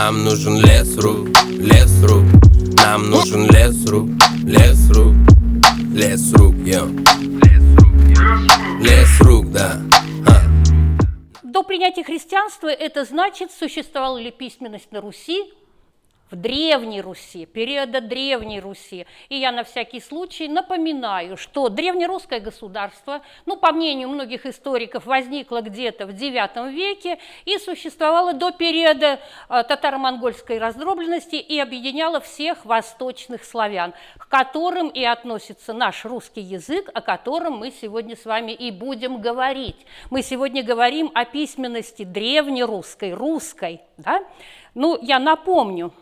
Нам нужен лес рук, лес рук Нам нужен лес рук, лес рук Лес рук, йо. Лес рук, да. До принятия христианства это значит, существовала ли письменность на Руси, в Древней Руси, периода Древней Руси. И я на всякий случай напоминаю, что древнерусское государство, ну, по мнению многих историков, возникло где-то в IX веке и существовало до периода э, татаро-монгольской раздробленности и объединяло всех восточных славян, к которым и относится наш русский язык, о котором мы сегодня с вами и будем говорить. Мы сегодня говорим о письменности древнерусской, русской. Да? Ну, я напомню,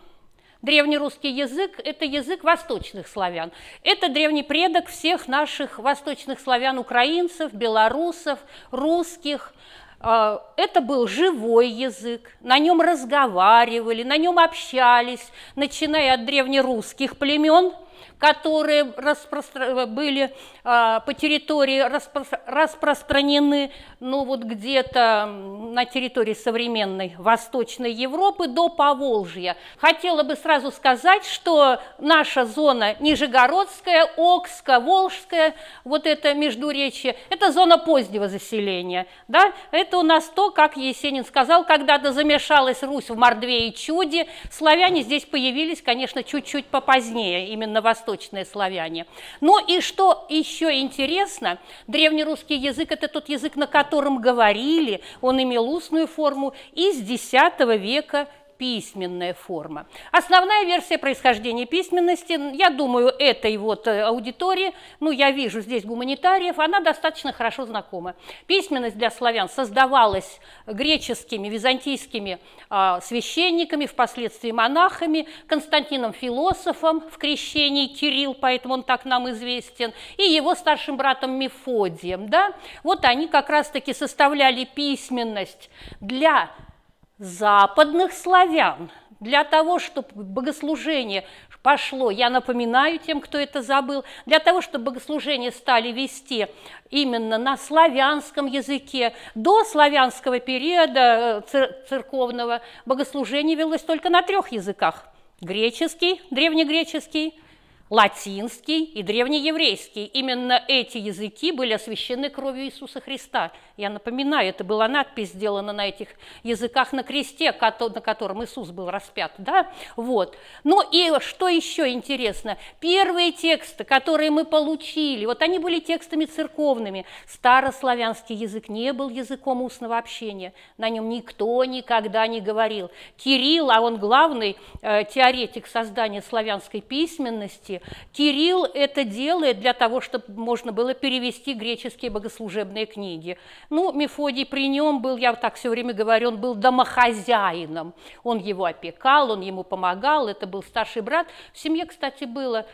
Древнерусский язык – это язык восточных славян. Это древний предок всех наших восточных славян, украинцев, белорусов, русских. А, это был живой язык, на нем разговаривали, на нем общались, начиная от древнерусских племен – которые распростр... были а, по территории распро... распространены, ну вот где-то на территории современной Восточной Европы до Поволжья. Хотела бы сразу сказать, что наша зона Нижегородская, Окска, Волжская, вот это междуречье, это зона позднего заселения. Да? Это у нас то, как Есенин сказал, когда-то замешалась Русь в Мордве и Чуде, славяне здесь появились, конечно, чуть-чуть попозднее, именно восточные славяне. Но и что еще интересно, древнерусский язык – это тот язык, на котором говорили, он имел устную форму, и с X века письменная форма. Основная версия происхождения письменности, я думаю, этой вот э, аудитории, ну, я вижу здесь гуманитариев, она достаточно хорошо знакома. Письменность для славян создавалась греческими, византийскими э, священниками, впоследствии монахами, Константином Философом в крещении Кирилл, поэтому он так нам известен, и его старшим братом Мефодием. Да? Вот они как раз-таки составляли письменность для западных славян. Для того, чтобы богослужение пошло, я напоминаю тем, кто это забыл, для того, чтобы богослужение стали вести именно на славянском языке, до славянского периода э, церковного богослужение велось только на трех языках – греческий, древнегреческий – латинский и древнееврейский. Именно эти языки были освящены кровью Иисуса Христа. Я напоминаю, это была надпись сделана на этих языках на кресте, на котором Иисус был распят. Да? Вот. Ну и что еще интересно? Первые тексты, которые мы получили, вот они были текстами церковными. Старославянский язык не был языком устного общения. На нем никто никогда не говорил. Кирилл, а он главный э, теоретик создания славянской письменности, Кирилл это делает для того, чтобы можно было перевести греческие богослужебные книги. Ну, Мефодий при нем был, я так все время говорю, он был домохозяином. Он его опекал, он ему помогал, это был старший брат. В семье, кстати, было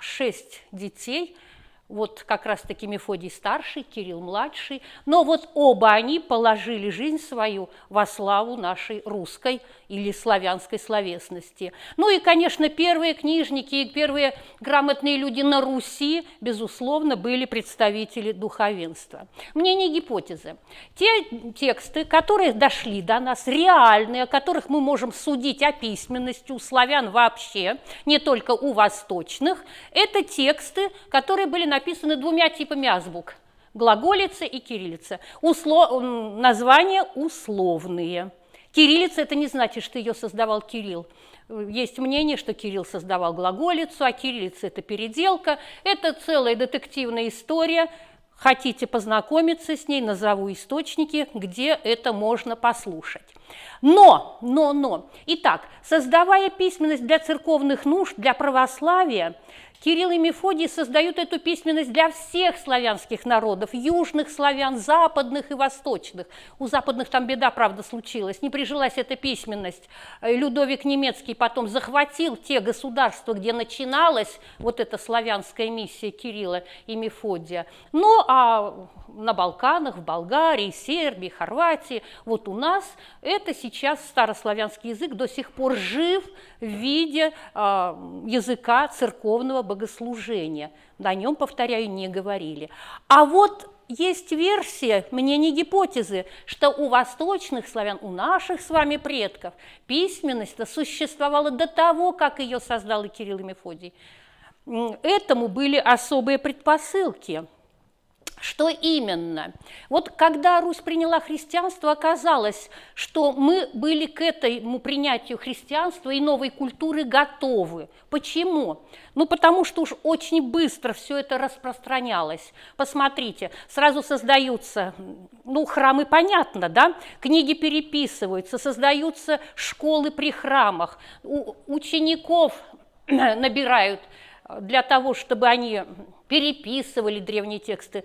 шесть детей – вот как раз-таки Мефодий старший, Кирилл младший, но вот оба они положили жизнь свою во славу нашей русской или славянской словесности. Ну и, конечно, первые книжники и первые грамотные люди на Руси, безусловно, были представители духовенства. Мнение гипотезы. Те тексты, которые дошли до нас, реальные, о которых мы можем судить о письменности у славян вообще, не только у восточных, это тексты, которые были написаны двумя типами азбук – глаголица и кириллица. Усло... Названия условные. Кириллица – это не значит, что ее создавал Кирилл. Есть мнение, что Кирилл создавал глаголицу, а кириллица – это переделка. Это целая детективная история. Хотите познакомиться с ней, назову источники, где это можно послушать. Но, но, но. Итак, создавая письменность для церковных нужд, для православия, Кирилл и Мефодий создают эту письменность для всех славянских народов, южных славян, западных и восточных. У западных там беда, правда, случилась, не прижилась эта письменность. Людовик Немецкий потом захватил те государства, где начиналась вот эта славянская миссия Кирилла и Мефодия. Ну, а на Балканах, в Болгарии, Сербии, Хорватии, вот у нас это сейчас старославянский язык до сих пор жив в виде э, языка церковного богослужения. На нем, повторяю, не говорили. А вот есть версия, мне не гипотезы, что у восточных славян, у наших с вами предков письменность существовала до того, как ее создал и Кирилл и Мефодий. Этому были особые предпосылки. Что именно? Вот когда Русь приняла христианство, оказалось, что мы были к этому принятию христианства и новой культуры готовы. Почему? Ну, потому что уж очень быстро все это распространялось. Посмотрите, сразу создаются, ну, храмы понятно, да? Книги переписываются, создаются школы при храмах, у учеников набирают для того, чтобы они переписывали древние тексты.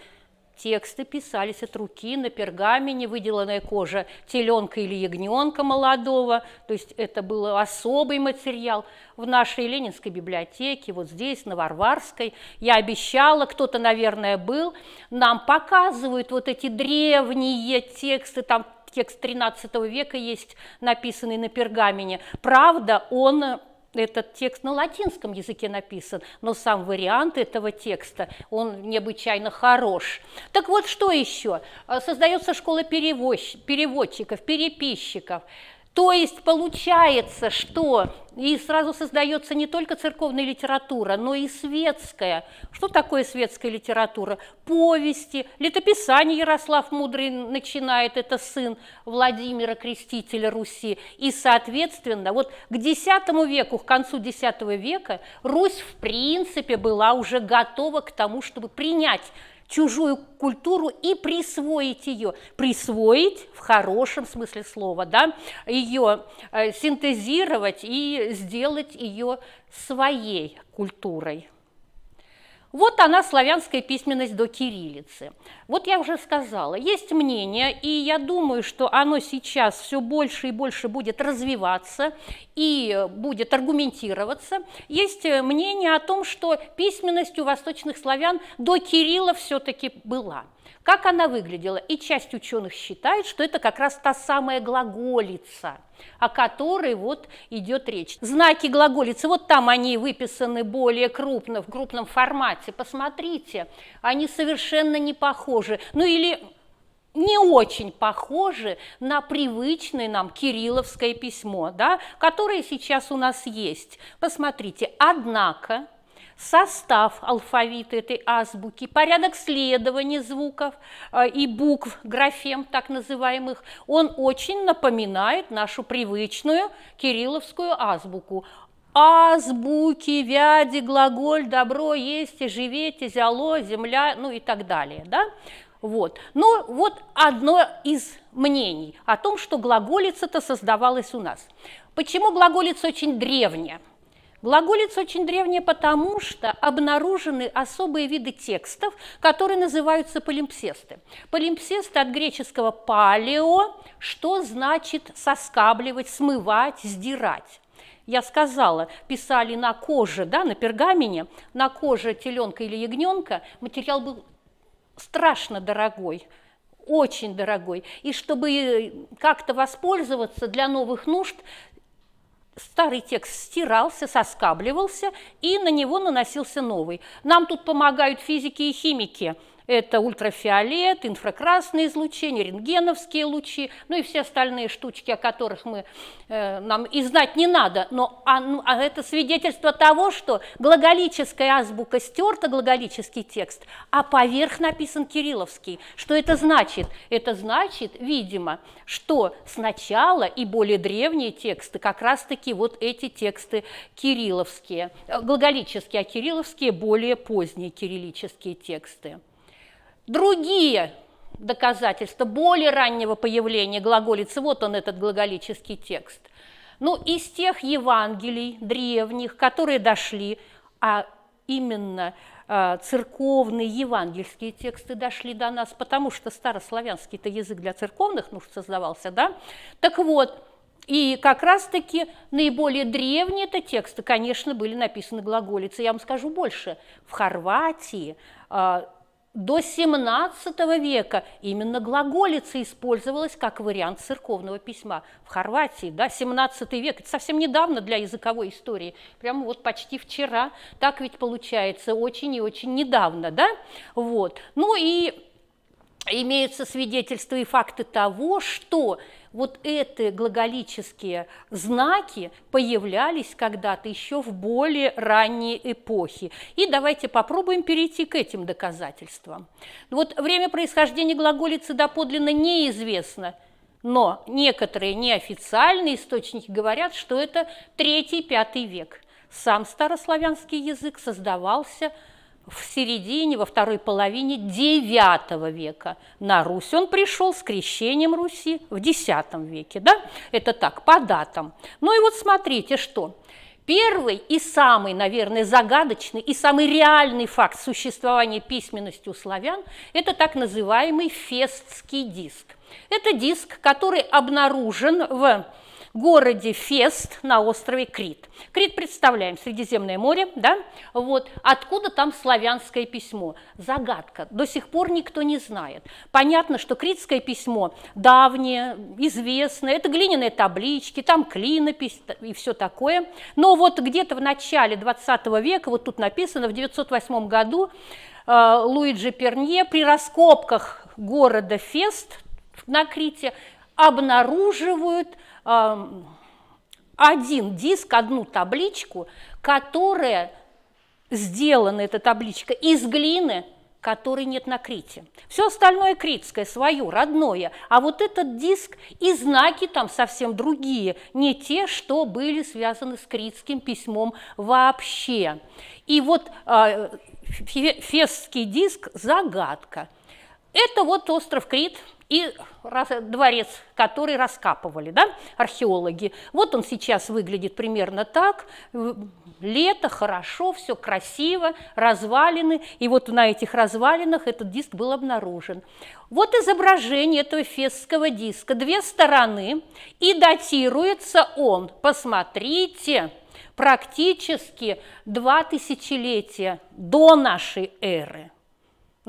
Тексты писались от руки на пергамене, выделанная кожа теленка или ягненка молодого, то есть это был особый материал. В нашей Ленинской библиотеке, вот здесь, на Варварской, я обещала, кто-то, наверное, был, нам показывают вот эти древние тексты, там текст 13 века есть, написанный на пергамене. Правда, он этот текст на латинском языке написан, но сам вариант этого текста, он необычайно хорош. Так вот, что еще? Создается школа переводчиков, переписчиков. То есть получается, что и сразу создается не только церковная литература, но и светская. Что такое светская литература? Повести, летописание Ярослав Мудрый начинает, это сын Владимира Крестителя Руси. И, соответственно, вот к X веку, к концу X века Русь в принципе была уже готова к тому, чтобы принять чужую культуру и присвоить ее. Присвоить в хорошем смысле слова, да, ее э, синтезировать и сделать ее своей культурой. Вот она, славянская письменность до кириллицы. Вот я уже сказала, есть мнение, и я думаю, что оно сейчас все больше и больше будет развиваться и будет аргументироваться. Есть мнение о том, что письменность у восточных славян до Кирилла все-таки была – как она выглядела? И часть ученых считает, что это как раз та самая глаголица, о которой вот идет речь. Знаки глаголицы, вот там они выписаны более крупно, в крупном формате. Посмотрите, они совершенно не похожи. Ну или не очень похожи на привычное нам кирилловское письмо, да, которое сейчас у нас есть. Посмотрите, однако состав алфавита этой азбуки, порядок следования звуков э, и букв, графем так называемых, он очень напоминает нашу привычную кирилловскую азбуку. Азбуки, вяди, глаголь, добро, есть, живете, зяло, земля, ну и так далее. Да? Вот. Но вот одно из мнений о том, что глаголица-то создавалась у нас. Почему глаголица очень древняя? Глаголица очень древняя, потому что обнаружены особые виды текстов, которые называются полимпсесты. Полимпсесты от греческого «палео», что значит соскабливать, смывать, сдирать. Я сказала, писали на коже, да, на пергамене, на коже теленка или ягненка, материал был страшно дорогой, очень дорогой. И чтобы как-то воспользоваться для новых нужд, старый текст стирался, соскабливался, и на него наносился новый. Нам тут помогают физики и химики – это ультрафиолет, инфракрасное излучение, рентгеновские лучи, ну и все остальные штучки, о которых мы, э, нам и знать не надо. Но а, ну, а это свидетельство того, что глаголическая азбука стерта, глаголический текст, а поверх написан кирилловский. Что это значит? Это значит, видимо, что сначала и более древние тексты, как раз-таки вот эти тексты кирилловские, э, глаголические, а кирилловские более поздние кириллические тексты. Другие доказательства более раннего появления глаголицы, вот он этот глаголический текст. Ну, из тех Евангелий древних, которые дошли, а именно э, церковные евангельские тексты дошли до нас, потому что старославянский-то язык для церковных нужд создавался, да? Так вот, и как раз-таки наиболее древние это тексты, конечно, были написаны глаголицей. Я вам скажу больше. В Хорватии э, до XVII века именно глаголица использовалась как вариант церковного письма. В Хорватии, да, 17 век, это совсем недавно для языковой истории, прямо вот почти вчера, так ведь получается, очень и очень недавно, да, вот. Ну и имеются свидетельства и факты того, что вот эти глаголические знаки появлялись когда-то еще в более ранние эпохи. И давайте попробуем перейти к этим доказательствам. Вот время происхождения глаголицы доподлинно неизвестно, но некоторые неофициальные источники говорят, что это 3-5 век. Сам старославянский язык создавался – в середине, во второй половине IX века. На Русь он пришел с крещением Руси в X веке. Да? Это так, по датам. Ну и вот смотрите, что Первый и самый, наверное, загадочный и самый реальный факт существования письменности у славян – это так называемый фестский диск. Это диск, который обнаружен в городе Фест на острове Крит. Крит представляем, Средиземное море, да? Вот. Откуда там славянское письмо? Загадка. До сих пор никто не знает. Понятно, что критское письмо давнее, известное, это глиняные таблички, там клинопись и все такое. Но вот где-то в начале 20 века, вот тут написано, в 908 году э, Луиджи Пернье при раскопках города Фест на Крите обнаруживают один диск, одну табличку, которая сделана, эта табличка, из глины, которой нет на Крите. Все остальное критское, свое, родное. А вот этот диск и знаки там совсем другие, не те, что были связаны с критским письмом вообще. И вот э, фесский диск – загадка. Это вот остров Крит – и дворец, который раскапывали, да, археологи. Вот он сейчас выглядит примерно так. Лето, хорошо, все красиво, развалины. И вот на этих развалинах этот диск был обнаружен. Вот изображение этого фесского диска. Две стороны. И датируется он, посмотрите, практически два тысячелетия до нашей эры.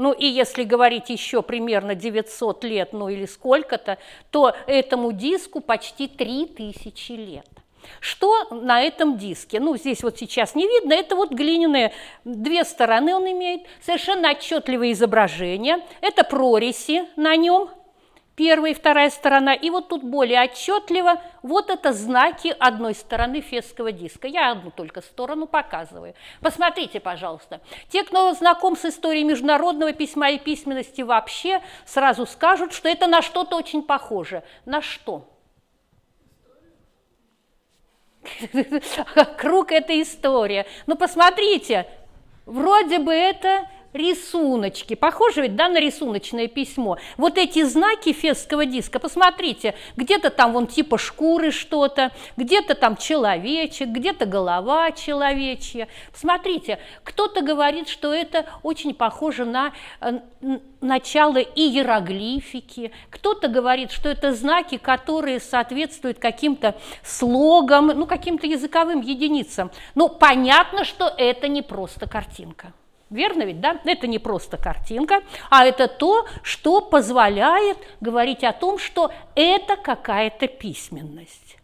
Ну и если говорить еще примерно 900 лет, ну или сколько-то, то этому диску почти 3000 лет. Что на этом диске? Ну, здесь вот сейчас не видно, это вот глиняные, две стороны он имеет, совершенно отчетливое изображение, это прориси на нем, первая и вторая сторона. И вот тут более отчетливо, вот это знаки одной стороны фесского диска. Я одну только сторону показываю. Посмотрите, пожалуйста. Те, кто знаком с историей международного письма и письменности вообще, сразу скажут, что это на что-то очень похоже. На что? Круг – это история. Ну, посмотрите, вроде бы это рисуночки. Похоже ведь, да, на рисуночное письмо. Вот эти знаки фесского диска, посмотрите, где-то там вон типа шкуры что-то, где-то там человечек, где-то голова человечья. Посмотрите, кто-то говорит, что это очень похоже на э, начало иероглифики, кто-то говорит, что это знаки, которые соответствуют каким-то слогам, ну, каким-то языковым единицам. Но понятно, что это не просто картинка. Верно ведь, да? Это не просто картинка, а это то, что позволяет говорить о том, что это какая-то письменность.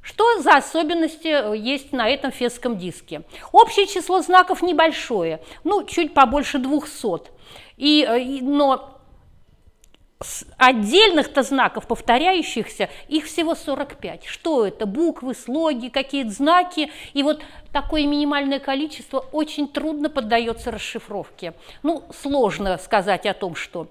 Что за особенности э, есть на этом фесском диске? Общее число знаков небольшое, ну, чуть побольше 200. И, э, но отдельных-то знаков, повторяющихся, их всего 45. Что это? Буквы, слоги, какие-то знаки. И вот такое минимальное количество очень трудно поддается расшифровке. Ну, сложно сказать о том, что.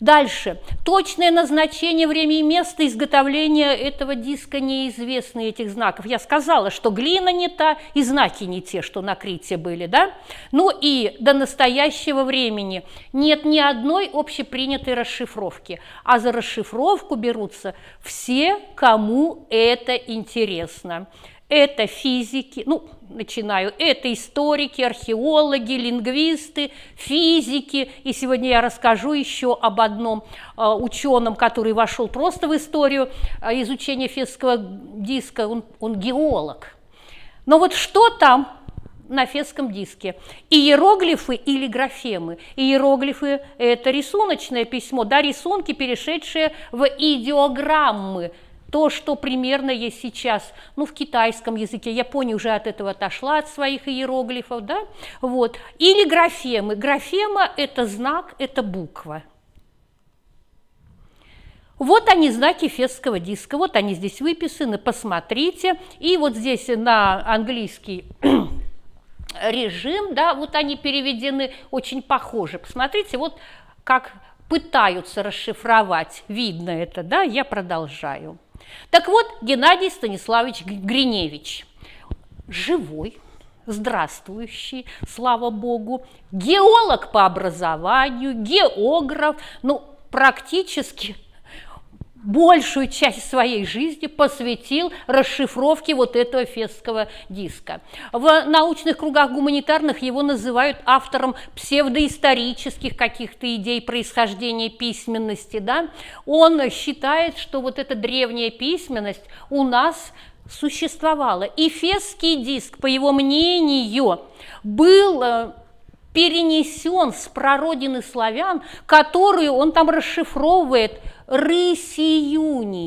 Дальше. Точное назначение, время и место изготовления этого диска неизвестны, этих знаков. Я сказала, что глина не та и знаки не те, что на Крите были. Да? Ну и до настоящего времени нет ни одной общепринятой расшифровки. А за расшифровку берутся все, кому это интересно это физики, ну, начинаю, это историки, археологи, лингвисты, физики. И сегодня я расскажу еще об одном э, ученом, который вошел просто в историю э, изучения фесского диска. Он, он геолог. Но вот что там на фесском диске? Иероглифы или графемы? Иероглифы – это рисуночное письмо, да, рисунки, перешедшие в идеограммы – то, что примерно есть сейчас, ну, в китайском языке, Япония уже от этого отошла, от своих иероглифов, да, вот, или графемы. Графема – это знак, это буква. Вот они, знаки фесского диска, вот они здесь выписаны, посмотрите. И вот здесь на английский режим, да, вот они переведены очень похоже. Посмотрите, вот как пытаются расшифровать, видно это, да, я продолжаю. Так вот, Геннадий Станиславович Гриневич, живой, здравствующий, слава богу, геолог по образованию, географ, ну, практически большую часть своей жизни посвятил расшифровке вот этого фесского диска. В научных кругах гуманитарных его называют автором псевдоисторических каких-то идей происхождения письменности. Да? Он считает, что вот эта древняя письменность у нас существовала. И фесский диск, по его мнению, был э, перенесен с прародины славян, которую он там расшифровывает «рысиюния».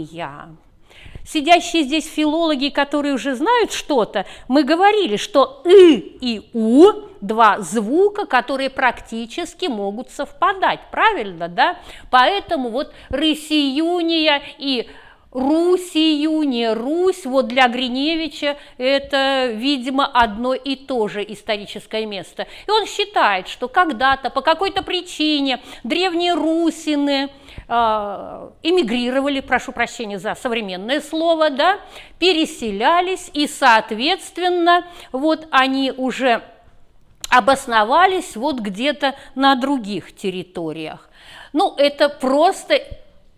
Сидящие здесь филологи, которые уже знают что-то, мы говорили, что «ы» и «у» – два звука, которые практически могут совпадать, правильно, да? Поэтому вот «рысиюния» и Русию, не Русь, вот для Гриневича это, видимо, одно и то же историческое место. И он считает, что когда-то по какой-то причине древние русины э, эмигрировали, прошу прощения за современное слово, да, переселялись, и, соответственно, вот они уже обосновались вот где-то на других территориях. Ну, это просто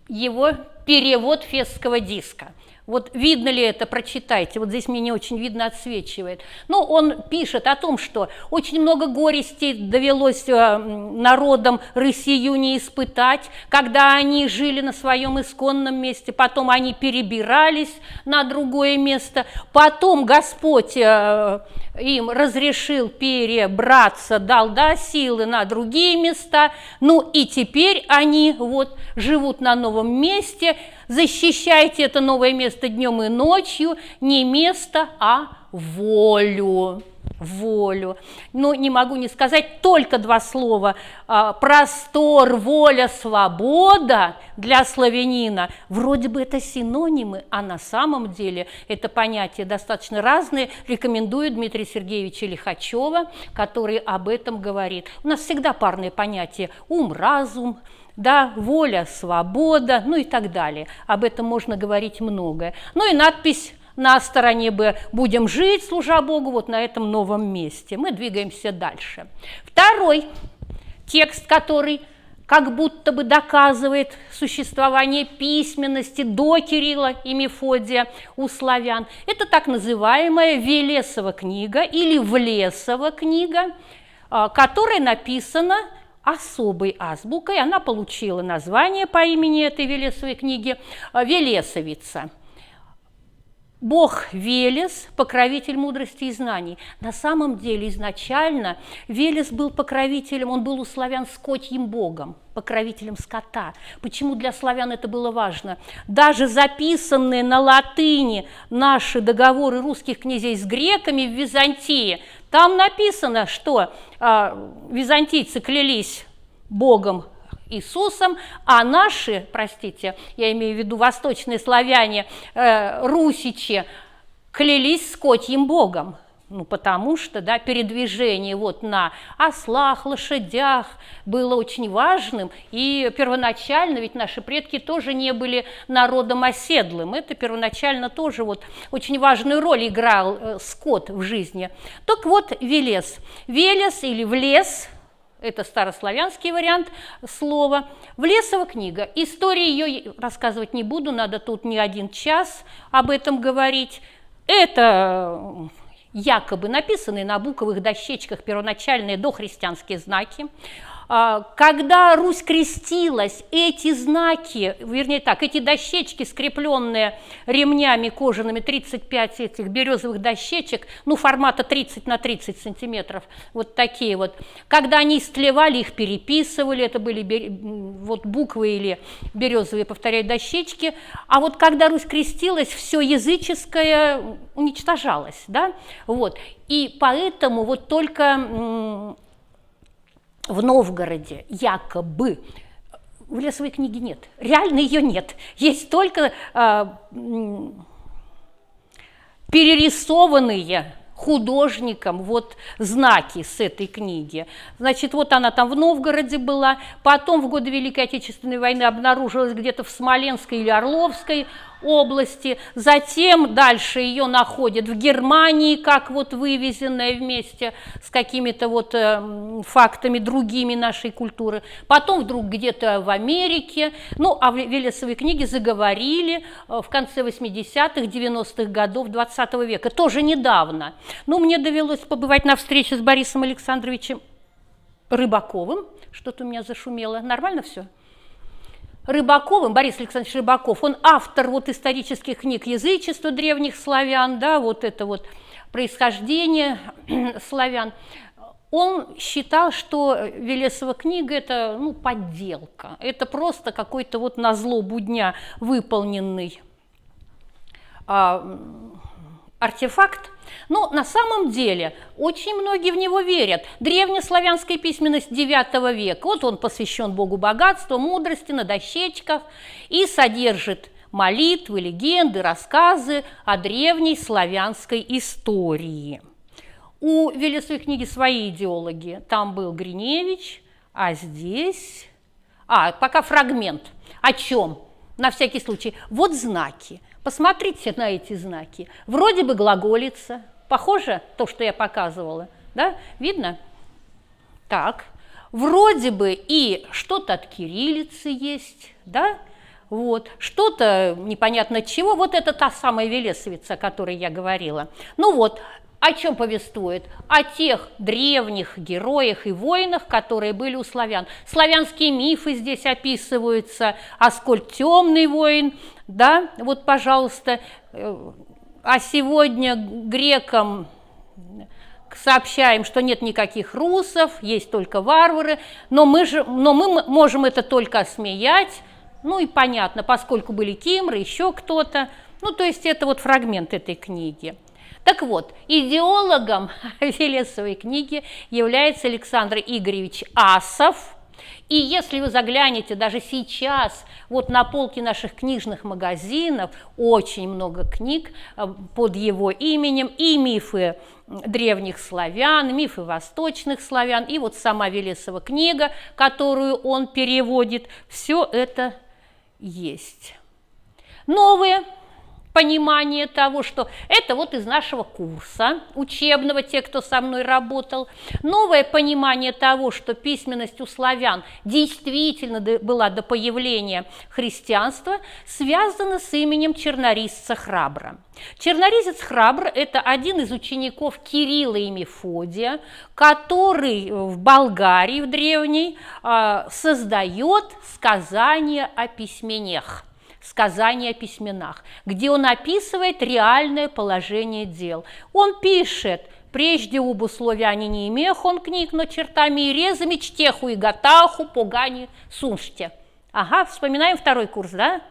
его перевод фесского диска. Вот видно ли это, прочитайте. Вот здесь мне не очень видно, отсвечивает. Ну, он пишет о том, что очень много горестей довелось э, народам Россию не испытать, когда они жили на своем исконном месте, потом они перебирались на другое место, потом Господь э, им разрешил перебраться, дал да, силы на другие места, ну и теперь они вот живут на новом месте, защищайте это новое место днем и ночью, не место, а волю волю. Но не могу не сказать только два слова. А, простор, воля, свобода для славянина. Вроде бы это синонимы, а на самом деле это понятия достаточно разные. Рекомендую Дмитрия Сергеевича Лихачева, который об этом говорит. У нас всегда парные понятия ум, разум, да, воля, свобода, ну и так далее. Об этом можно говорить многое. Ну и надпись на стороне Б будем жить, служа Богу, вот на этом новом месте. Мы двигаемся дальше. Второй текст, который как будто бы доказывает существование письменности до Кирилла и Мефодия у славян. Это так называемая Велесова книга или Влесова книга, а, которая написана особой азбукой. Она получила название по имени этой Велесовой книги «Велесовица». Бог Велес – покровитель мудрости и знаний. На самом деле изначально Велес был покровителем, он был у славян скотьим богом, покровителем скота. Почему для славян это было важно? Даже записанные на латыни наши договоры русских князей с греками в Византии, там написано, что э, византийцы клялись богом Иисусом, а наши, простите, я имею в виду восточные славяне, э, русичи, клялись скотьим богом. Ну, потому что да, передвижение вот на ослах, лошадях было очень важным. И первоначально, ведь наши предки тоже не были народом оседлым. Это первоначально тоже вот очень важную роль играл э, скот в жизни. Так вот, Велес. Велес или Влес – это старославянский вариант слова. Влесова книга. Истории ее рассказывать не буду, надо тут не один час об этом говорить. Это якобы написанные на буковых дощечках первоначальные дохристианские знаки. А, когда Русь крестилась, эти знаки, вернее так, эти дощечки, скрепленные ремнями кожаными, 35 этих березовых дощечек, ну, формата 30 на 30 сантиметров, вот такие вот, когда они истлевали, их переписывали, это были вот буквы или березовые, повторяю, дощечки, а вот когда Русь крестилась, все языческое уничтожалось, да, вот, и поэтому вот только в Новгороде якобы в лесовой книге нет. Реально ее нет. Есть только э, перерисованные художником вот знаки с этой книги. Значит, вот она там в Новгороде была, потом в годы Великой Отечественной войны обнаружилась где-то в Смоленской или Орловской области, затем дальше ее находят в Германии, как вот вывезенная вместе с какими-то вот э, фактами другими нашей культуры, потом вдруг где-то в Америке, ну, а в Велесовой книге заговорили э, в конце 80-х, 90-х годов 20 века, тоже недавно. Ну, мне довелось побывать на встрече с Борисом Александровичем Рыбаковым, что-то у меня зашумело, нормально все? Рыбаковым, Борис Александрович Рыбаков, он автор вот исторических книг язычества древних славян, да, вот это вот происхождение славян. Он считал, что Велесова книга – это ну, подделка, это просто какой-то вот назло будня выполненный а, артефакт, но на самом деле очень многие в него верят. Древнеславянская письменность IX века, вот он посвящен Богу богатства, мудрости на дощечках и содержит молитвы, легенды, рассказы о древней славянской истории. У Велесовой книги свои идеологи. Там был Гриневич, а здесь... А, пока фрагмент. О чем? На всякий случай. Вот знаки – Посмотрите на эти знаки. Вроде бы глаголица. Похоже то, что я показывала? Да? Видно? Так. Вроде бы и что-то от кириллицы есть, да? Вот. Что-то непонятно чего. Вот это та самая Велесовица, о которой я говорила. Ну вот, о чем повествует? О тех древних героях и воинах, которые были у славян. Славянские мифы здесь описываются, Аскольд темный воин, да, вот, пожалуйста, э, а сегодня грекам сообщаем, что нет никаких русов, есть только варвары, но мы, же, но мы можем это только осмеять, ну и понятно, поскольку были кимры, еще кто-то, ну то есть это вот фрагмент этой книги. Так вот, идеологом Велесовой книги является Александр Игоревич Асов. И если вы заглянете даже сейчас вот на полки наших книжных магазинов, очень много книг э, под его именем, и мифы древних славян, мифы восточных славян, и вот сама Велесова книга, которую он переводит, все это есть. Новые понимание того, что это вот из нашего курса учебного, те, кто со мной работал, новое понимание того, что письменность у славян действительно была до появления христианства, связано с именем чернорисца Храбра. Черноризец Храбр – это один из учеников Кирилла и Мефодия, который в Болгарии, в древней, а, создает сказания о письменях – сказания о письменах, где он описывает реальное положение дел. Он пишет, прежде об условиане не имех он книг, но чертами и резами чтеху и гатаху погани сунште. Ага, вспоминаем второй курс, да?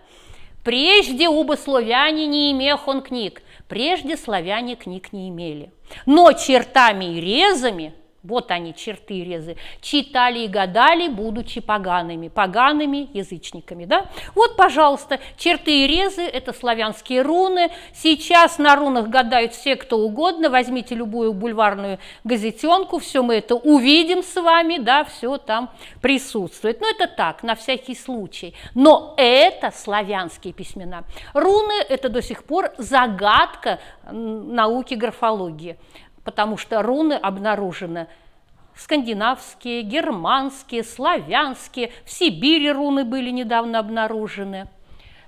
Прежде об славяне не имех он книг, прежде славяне книг не имели. Но чертами и резами вот они, черты резы. Читали и гадали, будучи погаными, погаными язычниками. Да? Вот, пожалуйста, черты и резы – это славянские руны. Сейчас на рунах гадают все, кто угодно. Возьмите любую бульварную газетенку, все мы это увидим с вами, да, все там присутствует. Но это так, на всякий случай. Но это славянские письмена. Руны – это до сих пор загадка науки графологии потому что руны обнаружены скандинавские, германские, славянские, в Сибири руны были недавно обнаружены.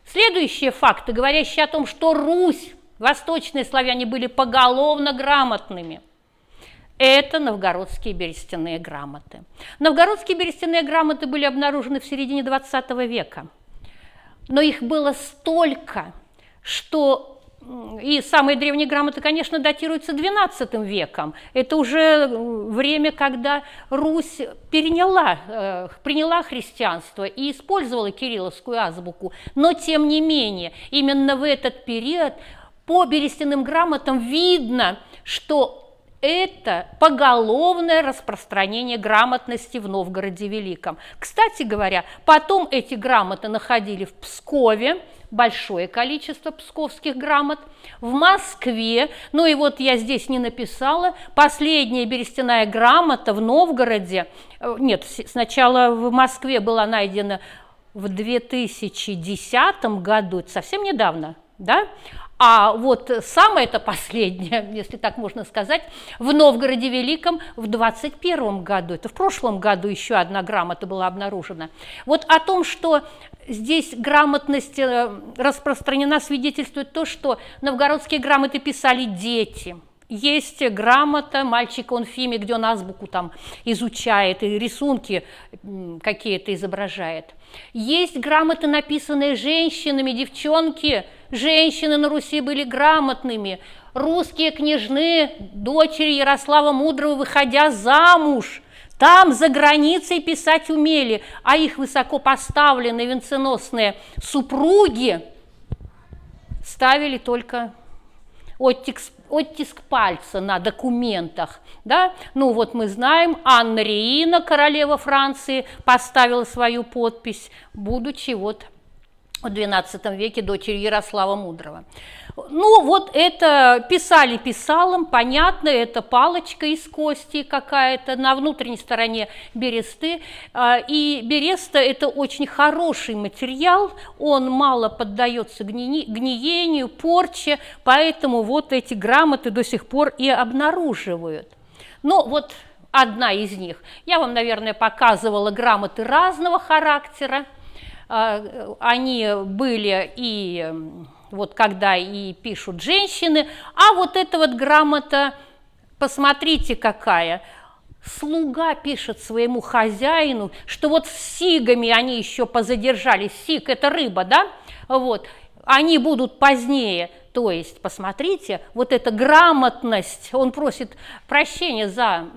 Следующие факты, говорящие о том, что Русь, восточные славяне были поголовно грамотными – это новгородские берестяные грамоты. Новгородские берестяные грамоты были обнаружены в середине XX века, но их было столько, что и самые древние грамоты, конечно, датируются XII веком. Это уже время, когда Русь переняла, э, приняла христианство и использовала кирилловскую азбуку. Но, тем не менее, именно в этот период по берестяным грамотам видно, что это поголовное распространение грамотности в Новгороде Великом. Кстати говоря, потом эти грамоты находили в Пскове, большое количество псковских грамот, в Москве, ну и вот я здесь не написала, последняя берестяная грамота в Новгороде, э, нет, сначала в Москве была найдена в 2010 году, совсем недавно, да, а вот самое это последнее, если так можно сказать, в Новгороде Великом в 21 году, это в прошлом году еще одна грамота была обнаружена. Вот о том, что здесь грамотность э, распространена, свидетельствует то, что новгородские грамоты писали дети – есть грамота мальчика он Фиме, где он азбуку там изучает и рисунки какие-то изображает. Есть грамоты, написанные женщинами, девчонки. Женщины на Руси были грамотными. Русские княжны, дочери Ярослава Мудрого, выходя замуж, там за границей писать умели, а их высоко поставленные венценосные супруги ставили только оттиск, оттиск пальца на документах. Да? Ну вот мы знаем, Анна Реина, королева Франции, поставила свою подпись, будучи вот в XII веке дочерью Ярослава Мудрого. Ну, вот это писали писалом, понятно, это палочка из кости какая-то на внутренней стороне бересты. А, и береста – это очень хороший материал, он мало поддается гниению, порче, поэтому вот эти грамоты до сих пор и обнаруживают. Но вот одна из них. Я вам, наверное, показывала грамоты разного характера. А, они были и вот когда и пишут женщины, а вот эта вот грамота, посмотрите какая, слуга пишет своему хозяину, что вот с сигами они еще позадержались, сиг – это рыба, да, вот, они будут позднее, то есть, посмотрите, вот эта грамотность, он просит прощения за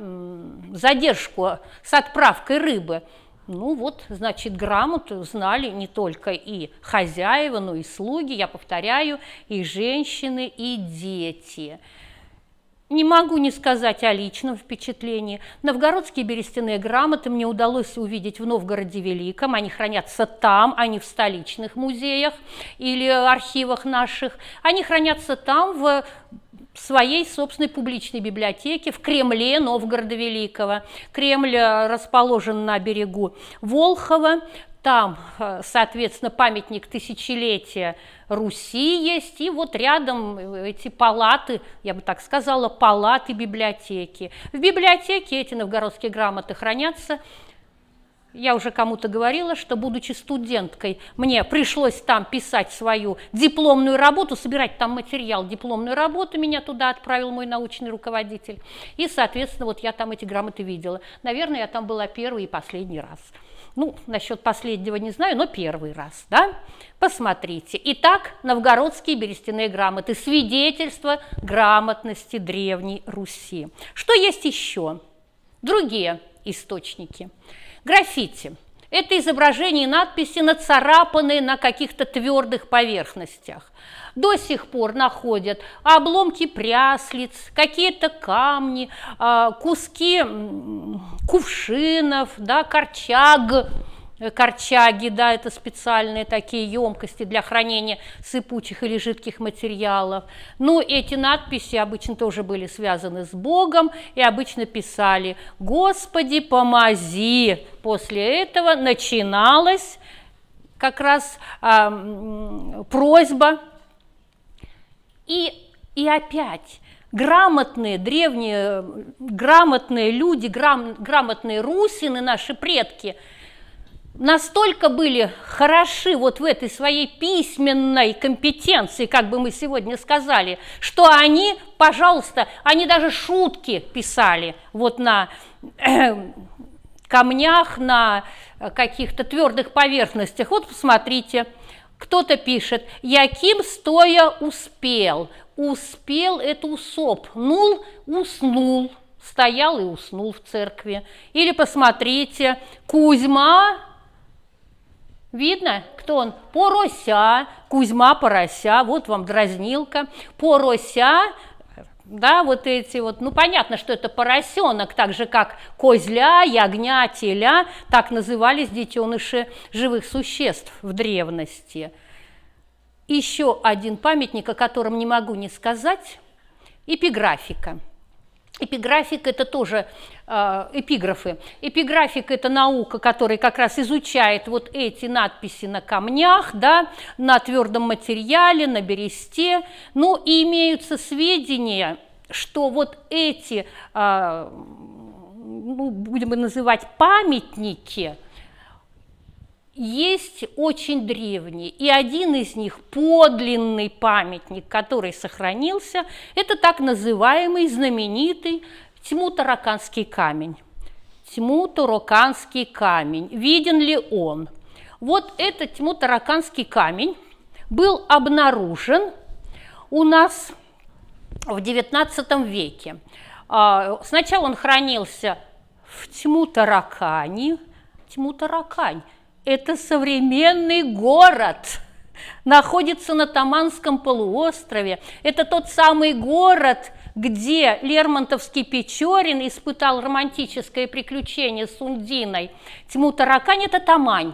задержку с отправкой рыбы – ну вот, значит, грамоту знали не только и хозяева, но и слуги, я повторяю, и женщины, и дети. Не могу не сказать о личном впечатлении. Новгородские берестяные грамоты мне удалось увидеть в Новгороде Великом. Они хранятся там, а не в столичных музеях или архивах наших. Они хранятся там, в своей собственной публичной библиотеке в Кремле Новгорода Великого. Кремль э, расположен на берегу Волхова, там, э, соответственно, памятник тысячелетия Руси есть, и вот рядом эти палаты, я бы так сказала, палаты библиотеки. В библиотеке эти новгородские грамоты хранятся я уже кому-то говорила, что, будучи студенткой, мне пришлось там писать свою дипломную работу, собирать там материал, дипломную работу, меня туда отправил мой научный руководитель. И, соответственно, вот я там эти грамоты видела. Наверное, я там была первый и последний раз. Ну, насчет последнего не знаю, но первый раз, да? Посмотрите. Итак, новгородские берестяные грамоты, свидетельство грамотности Древней Руси. Что есть еще? Другие источники. Граффити – это изображение и надписи, нацарапанные на каких-то твердых поверхностях. До сих пор находят обломки пряслиц, какие-то камни, а, куски кувшинов, да, корчаг, корчаги, да, это специальные такие емкости для хранения сыпучих или жидких материалов. Ну, эти надписи обычно тоже были связаны с Богом и обычно писали «Господи, помози». После этого начиналась как раз а, просьба. И, и опять грамотные, древние, грамотные люди, грам, грамотные русины, наши предки – настолько были хороши вот в этой своей письменной компетенции, как бы мы сегодня сказали, что они, пожалуйста, они даже шутки писали вот на камнях, на каких-то твердых поверхностях. Вот посмотрите, кто-то пишет, Яким стоя успел. Успел – это усоп, нул – уснул, стоял и уснул в церкви. Или посмотрите, Кузьма Видно, кто он? Порося, Кузьма Порося, вот вам дразнилка. Порося, да, вот эти вот, ну понятно, что это поросенок, так же как козля, ягня, теля, так назывались детеныши живых существ в древности. Еще один памятник, о котором не могу не сказать, эпиграфика. Эпиграфик – это тоже э, эпиграфы. Эпиграфик – это наука, которая как раз изучает вот эти надписи на камнях, да, на твердом материале, на бересте. Ну и имеются сведения, что вот эти, э, ну, будем называть памятники – есть очень древний, и один из них, подлинный памятник, который сохранился, это так называемый знаменитый Тьму-Тараканский камень. Тьму-Тараканский камень. Виден ли он? Вот этот Тьму-Тараканский камень был обнаружен у нас в XIX веке. А, сначала он хранился в Тьму-Таракане. Тьму-Таракань – это современный город, находится на Таманском полуострове. Это тот самый город, где Лермонтовский Печорин испытал романтическое приключение с Ундиной. Тьму таракань – это Тамань.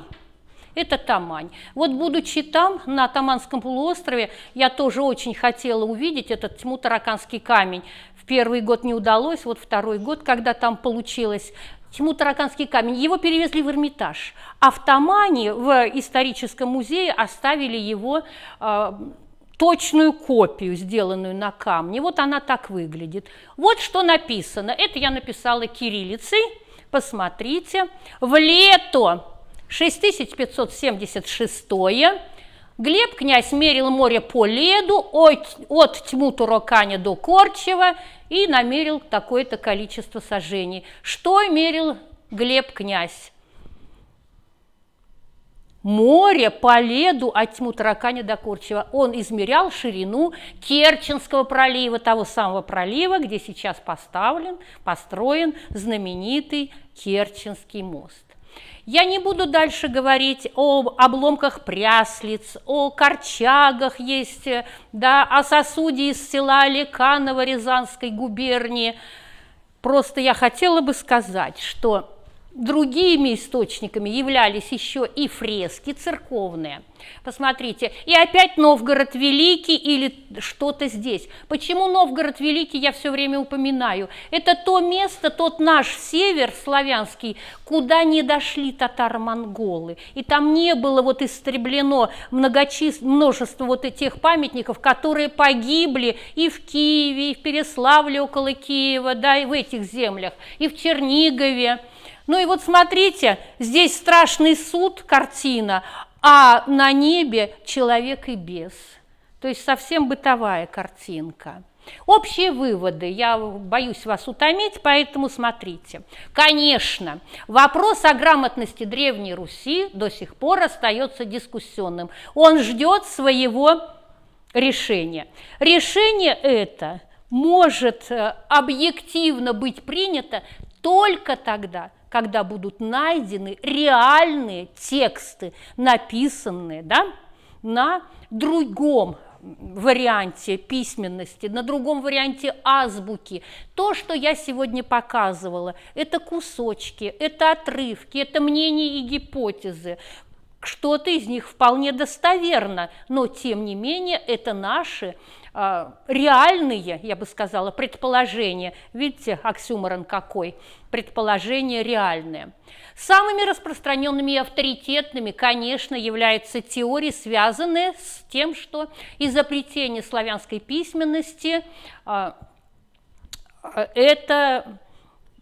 Это Тамань. Вот будучи там, на Таманском полуострове, я тоже очень хотела увидеть этот тьму тараканский камень. В первый год не удалось, вот второй год, когда там получилось, Чему тараканский камень? Его перевезли в Эрмитаж, а в Тамане, в историческом музее, оставили его э, точную копию, сделанную на камне. Вот она так выглядит. Вот что написано. Это я написала кириллицей. Посмотрите. В лето 6576 Глеб князь мерил море по леду от, от тьму Туроканя до Корчева и намерил такое-то количество сожжений. Что мерил Глеб князь? Море по леду от тьму Тараканя до Корчева. Он измерял ширину Керченского пролива, того самого пролива, где сейчас поставлен, построен знаменитый Керченский мост. Я не буду дальше говорить о обломках пряслиц, о корчагах есть, да, о сосуде из села Аликаново Рязанской губернии. Просто я хотела бы сказать, что Другими источниками являлись еще и фрески церковные. Посмотрите, и опять Новгород Великий или что-то здесь. Почему Новгород Великий я все время упоминаю? Это то место, тот наш север славянский, куда не дошли татаро-монголы. И там не было вот истреблено многочис... множество вот этих памятников, которые погибли и в Киеве, и в Переславле около Киева, да, и в этих землях, и в Чернигове. Ну и вот смотрите, здесь страшный суд, картина, а на небе человек и бес. То есть совсем бытовая картинка. Общие выводы, я боюсь вас утомить, поэтому смотрите. Конечно, вопрос о грамотности Древней Руси до сих пор остается дискуссионным. Он ждет своего решения. Решение это может э, объективно быть принято только тогда, когда будут найдены реальные тексты, написанные да, на другом варианте письменности, на другом варианте азбуки. То, что я сегодня показывала, это кусочки, это отрывки, это мнения и гипотезы. Что-то из них вполне достоверно, но тем не менее это наши а, реальные, я бы сказала, предположения. Видите, оксюморон какой? Предположения реальные. Самыми распространенными и авторитетными, конечно, являются теории, связанные с тем, что изобретение славянской письменности а, это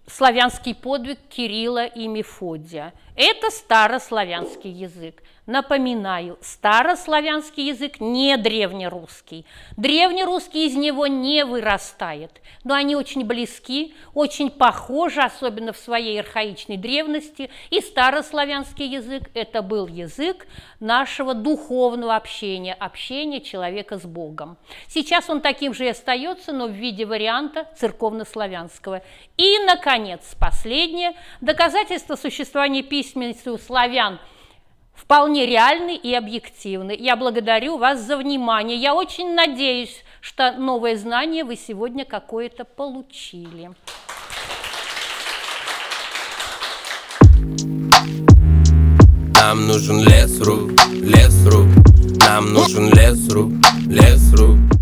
славянский подвиг Кирилла и Мефодия. Это старославянский язык. Напоминаю, старославянский язык не древнерусский. Древнерусский из него не вырастает, но они очень близки, очень похожи, особенно в своей архаичной древности. И старославянский язык – это был язык нашего духовного общения, общения человека с Богом. Сейчас он таким же и остается, но в виде варианта церковнославянского. И, наконец, последнее – доказательство существования письменности у славян – вполне реальный и объективный. Я благодарю вас за внимание. Я очень надеюсь, что новое знание вы сегодня какое-то получили. Нам нужен лес рук, лес рук Нам нужен лес рук, лес рук